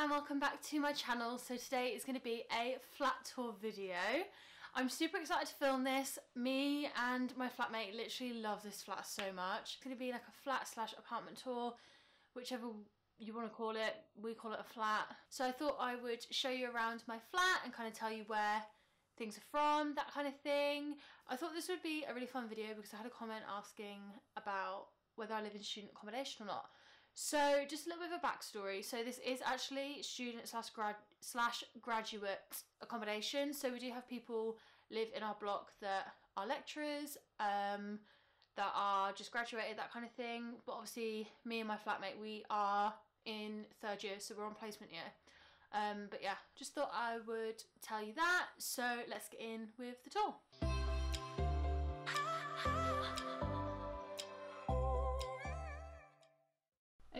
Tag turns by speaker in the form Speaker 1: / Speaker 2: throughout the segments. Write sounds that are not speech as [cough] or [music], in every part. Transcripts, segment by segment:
Speaker 1: and welcome back to my channel. So today is going to be a flat tour video. I'm super excited to film this. Me and my flatmate literally love this flat so much. It's going to be like a flat slash apartment tour, whichever you want to call it. We call it a flat. So I thought I would show you around my flat and kind of tell you where things are from, that kind of thing. I thought this would be a really fun video because I had a comment asking about whether I live in student accommodation or not. So just a little bit of a backstory. So this is actually student slash grad slash graduate accommodation. So we do have people live in our block that are lecturers, um, that are just graduated, that kind of thing. But obviously me and my flatmate, we are in third year, so we're on placement year. Um, but yeah, just thought I would tell you that. So let's get in with the tour.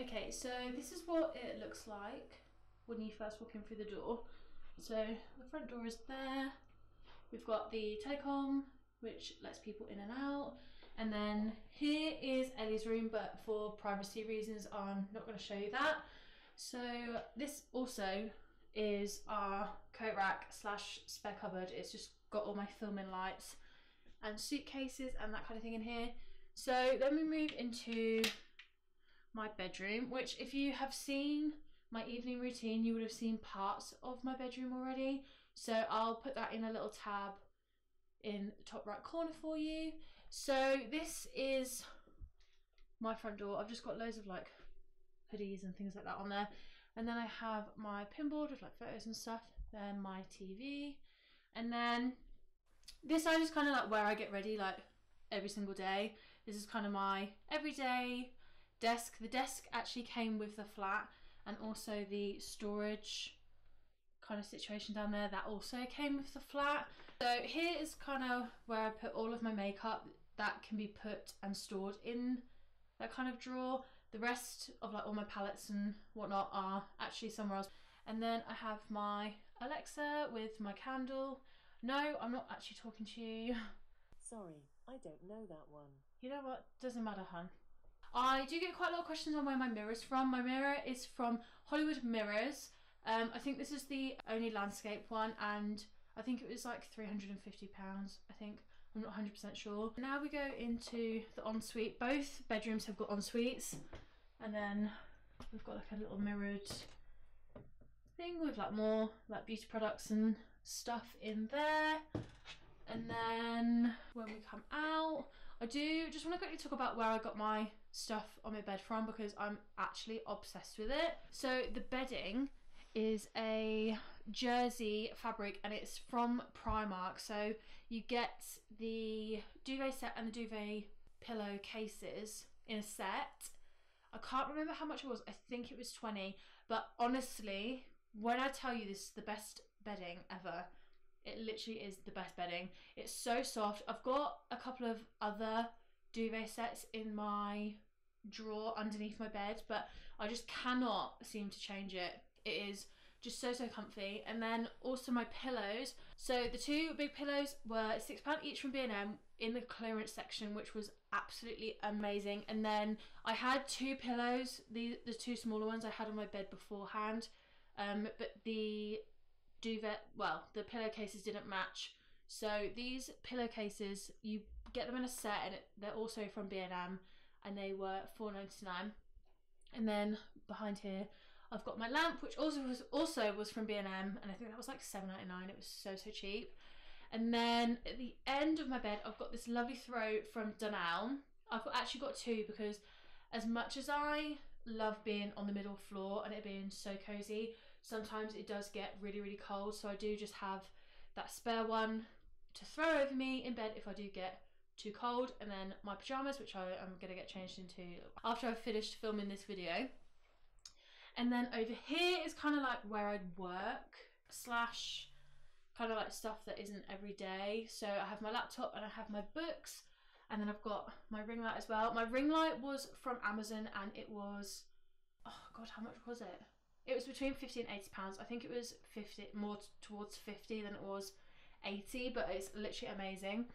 Speaker 1: Okay, so this is what it looks like when you first walk in through the door. So the front door is there. We've got the telecom, which lets people in and out. And then here is Ellie's room, but for privacy reasons, I'm not going to show you that. So this also is our coat rack slash spare cupboard. It's just got all my filming lights and suitcases and that kind of thing in here. So then we move into my bedroom, which if you have seen my evening routine, you would have seen parts of my bedroom already. So I'll put that in a little tab in the top right corner for you. So this is my front door. I've just got loads of like hoodies and things like that on there. And then I have my pinboard with like photos and stuff. Then my TV. And then this side is kind of like where I get ready like every single day. This is kind of my everyday desk. The desk actually came with the flat and also the storage kind of situation down there that also came with the flat. So here is kind of where I put all of my makeup that can be put and stored in that kind of drawer. The rest of like all my palettes and whatnot are actually somewhere else. And then I have my Alexa with my candle. No, I'm not actually talking to you. [laughs]
Speaker 2: Sorry, I don't know that one.
Speaker 1: You know what? Doesn't matter, hun. I do get quite a lot of questions on where my mirror is from. My mirror is from Hollywood Mirrors. Um, I think this is the only landscape one, and I think it was like £350, I think. I'm not 100% sure. Now we go into the ensuite. Both bedrooms have got en-suites, and then we've got like a little mirrored thing with like more like beauty products and stuff in there. And then when we come out, I do just want to quickly talk about where I got my stuff on my bed from because I'm actually obsessed with it. So the bedding is a jersey fabric and it's from Primark. So you get the duvet set and the duvet pillow cases in a set. I can't remember how much it was. I think it was 20. But honestly, when I tell you this is the best bedding ever, it literally is the best bedding. It's so soft. I've got a couple of other duvet sets in my drawer underneath my bed, but I just cannot seem to change it. It is just so so comfy and then also my pillows so the two big pillows were six pound each from b&m in the clearance section which was absolutely amazing and then i had two pillows the the two smaller ones i had on my bed beforehand um, but the duvet, well, the pillowcases didn't match. So these pillowcases, you get them in a set, and they're also from B&M, and they were four ninety nine. And then behind here, I've got my lamp, which also was also was from B&M, and I think that was like seven ninety nine. It was so so cheap. And then at the end of my bed, I've got this lovely throw from Dunelm. I've actually got two because as much as I love being on the middle floor and it being so cozy, sometimes it does get really, really cold. So I do just have that spare one to throw over me in bed if I do get too cold. And then my pajamas, which I am going to get changed into after I've finished filming this video. And then over here is kind of like where I'd work slash kind of like stuff that isn't every day. So I have my laptop and I have my books and then I've got my ring light as well. My ring light was from Amazon and it was, oh God, how much was it? It was between 50 and 80 pounds. I think it was 50, more towards 50 than it was 80, but it's literally amazing.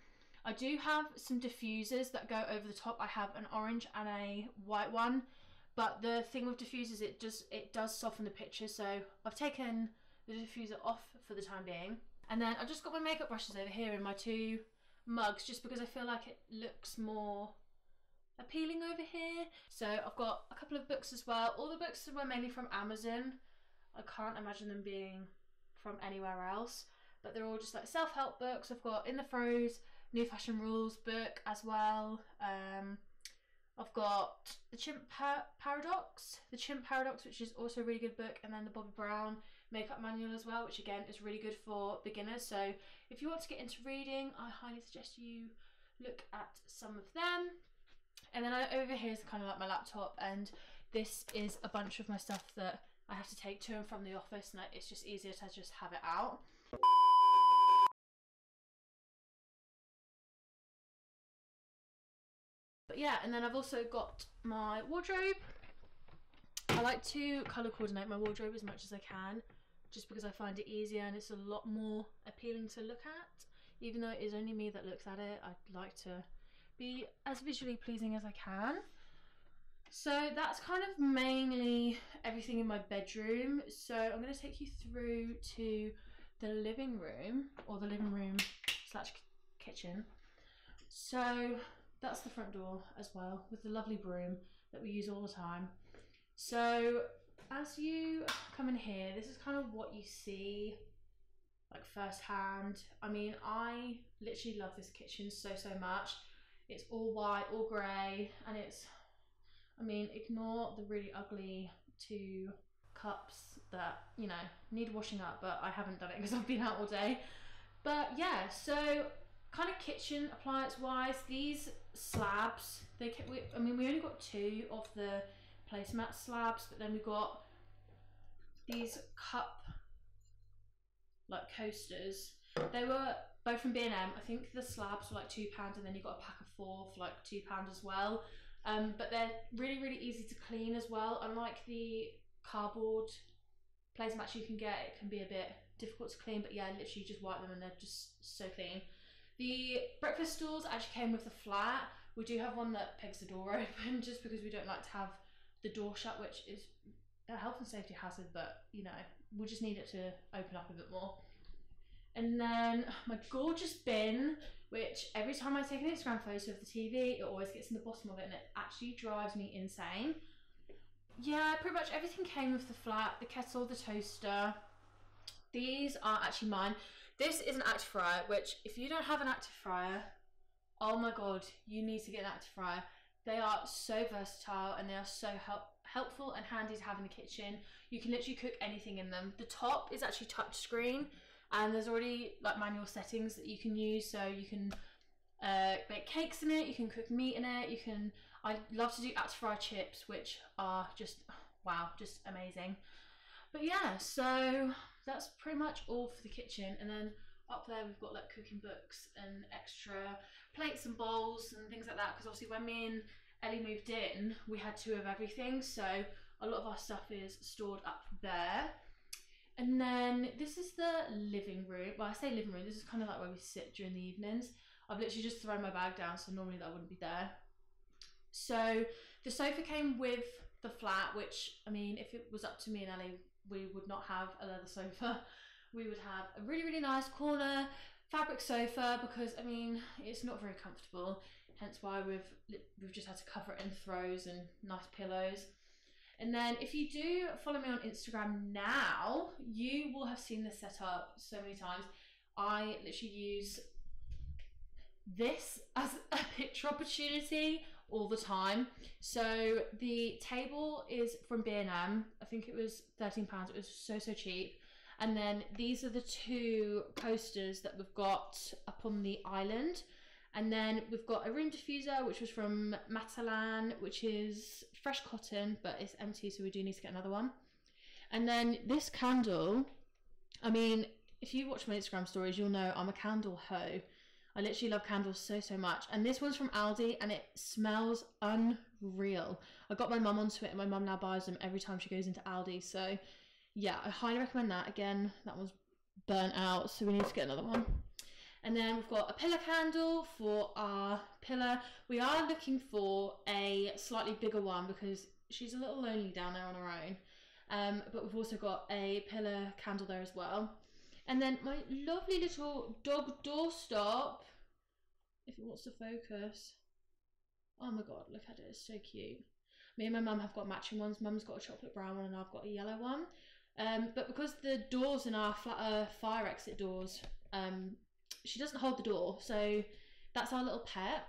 Speaker 1: I do have some diffusers that go over the top. I have an orange and a white one, but the thing with diffusers, it just it does soften the picture. So I've taken the diffuser off for the time being, and then I've just got my makeup brushes over here in my two mugs, just because I feel like it looks more appealing over here. So I've got a couple of books as well. All the books were mainly from Amazon. I can't imagine them being from anywhere else, but they're all just like self-help books. I've got Inthefrow, New Fashion Rules book as well. Um, I've got the Chimp Par- Paradox, the Chimp Paradox, which is also a really good book, and then the Bobbi Brown Makeup Manual as well, which again is really good for beginners. So if you want to get into reading, I highly suggest you look at some of them. And then I, over here is kind of like my laptop, and this is a bunch of my stuff that I have to take to and from the office, and it's just easier to just have it out. But yeah, and then I've also got my wardrobe. I like to colour coordinate my wardrobe as much as I can, just because I find it easier and it's a lot more appealing to look at. Even though it is only me that looks at it, I'd like to be as visually pleasing as I can. So that's kind of mainly everything in my bedroom. So I'm going to take you through to the living room or the living room slash kitchen. So that's the front door as well with the lovely broom that we use all the time. So as you come in here, this is kind of what you see like firsthand. I mean, I literally love this kitchen so, so much. It's all white, all grey, and it's, I mean, ignore the really ugly two cups that, you know, need washing up, but I haven't done it because I've been out all day. But yeah, so kind of kitchen appliance wise, these slabs, they we, I mean, we only got two of the placemat slabs, but then we got these cup like coasters. They were both from B&M. I think the slabs were like two pounds, and then you got a pack of four for like two pounds as well. Um, but they're really really easy to clean as well. Unlike the cardboard placemats you can get, it can be a bit difficult to clean. But yeah, literally just wipe them and they're just so clean. The breakfast stools actually came with the flat. We do have one that pegs the door [laughs] open just because we don't like to have the door shut, which is a health and safety hazard, but you know, we just need it to open up a bit more. And then oh, my gorgeous bin, which every time I take an Instagram photo of the TV, it always gets in the bottom of it and it actually drives me insane. Yeah, pretty much everything came with the flat, the kettle, the toaster. These are actually mine. This is an active fryer, which if you don't have an active fryer, oh my god, you need to get an active fryer. They are so versatile and they are so help helpful and handy to have in the kitchen. You can literally cook anything in them. The top is actually touchscreen and there's already like manual settings that you can use so you can uh, bake cakes in it, you can cook meat in it, you can I love to do active fry chips which are just wow, just amazing. But yeah, so that's pretty much all for the kitchen. And then up there we've got like cooking books and extra plates and bowls and things like that because obviously when me and Ellie moved in we had two of everything. So a lot of our stuff is stored up there. And then this is the living room. Well I say living room. This is kind of like where we sit during the evenings. I've literally just thrown my bag down so normally that wouldn't be there. So the sofa came with the flat which I mean if it was up to me and Ellie we would not have a leather sofa. We would have a really, really nice corner fabric sofa because I mean it's not very comfortable. Hence why we've we've just had to cover it in throws and nice pillows. And then if you do follow me on Instagram now, you will have seen this set up so many times. I literally use this as a picture opportunity all the time. So the table is from B&M. I think it was 13 pounds. It was so so cheap. And then these are the two coasters that we've got up on the island. And then we've got a room diffuser, which was from Matalan, which is fresh cotton, but it's empty, so we do need to get another one. And then this candle, I mean, if you watch my Instagram stories, you'll know I'm a candle hoe. I literally love candles so, so much. And this one's from Aldi and it smells unreal. I got my mum onto it and my mum now buys them every time she goes into Aldi. So yeah, I highly recommend that. Again, that one's burnt out, so we need to get another one. And then we've got a pillar candle for our pillar. We are looking for a slightly bigger one because she's a little lonely down there on her own. Um, but we've also got a pillar candle there as well. And then my lovely little dog doorstop, if it wants to focus. Oh my god, look at it, it's so cute. Me and my mum have got matching ones. Mum's got a chocolate brown one and I've got a yellow one. Um, but because the doors in our flat are fire exit doors, um, she doesn't hold the door. So that's our little pet.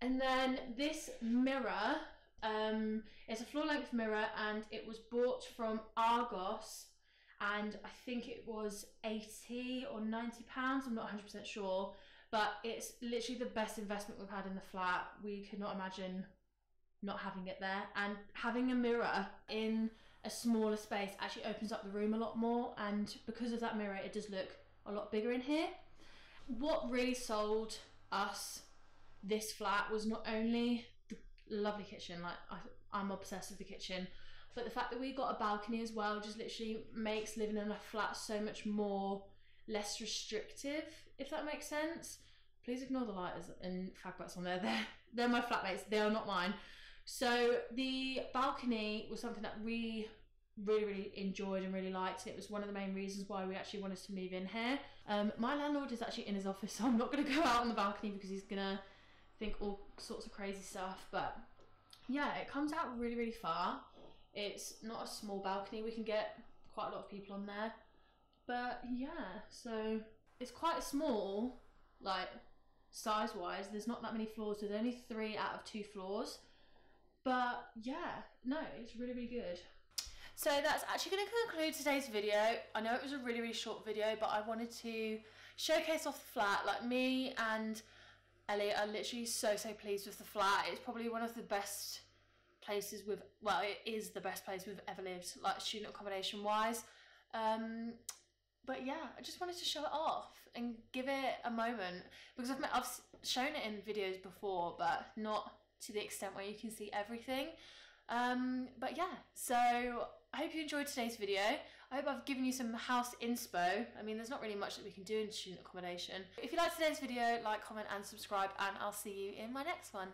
Speaker 1: And then this mirror um, it's a floor length mirror and it was bought from Argos and I think it was 80 or 90 pounds, I'm not 100% sure, but it's literally the best investment we've had in the flat. We could not imagine not having it there and having a mirror in a smaller space actually opens up the room a lot more and because of that mirror it does look a lot bigger in here. What really sold us this flat was not only the lovely kitchen, like I, I'm obsessed with the kitchen, but the fact that we got a balcony as well just literally makes living in a flat so much more less restrictive, if that makes sense. Please ignore the lighters and fagbats on there. [laughs] They're, they're my flatmates, they are not mine. So the balcony was something that we really, really enjoyed and really liked. It was one of the main reasons why we actually wanted to move in here. Um, my landlord is actually in his [laughs] office, so I'm not going to go out on the balcony because he's going to think all sorts of crazy stuff. But yeah, it comes out really, really far. It's not a small balcony. We can get quite a lot of people on there. But yeah, so it's quite small, like size wise. There's not that many floors. There's only three out of two floors. But yeah, no, it's really, really good. So that's actually going to conclude today's video. I know it was a really, really short video, but I wanted to showcase off the flat. Like me and Ellie are literally so, so pleased with the flat. It's probably one of the best places we've, well, it is the best place we've ever lived, like student accommodation wise. Um, but yeah, I just wanted to show it off and give it a moment because I've, I've shown it in videos before, but not to the extent where you can see everything. Um, but yeah, so I hope you enjoyed today's video. I hope I've given you some house inspo. I mean, there's not really much that we can do in student accommodation. If you liked today's video, like, comment and subscribe and I'll see you in my next one.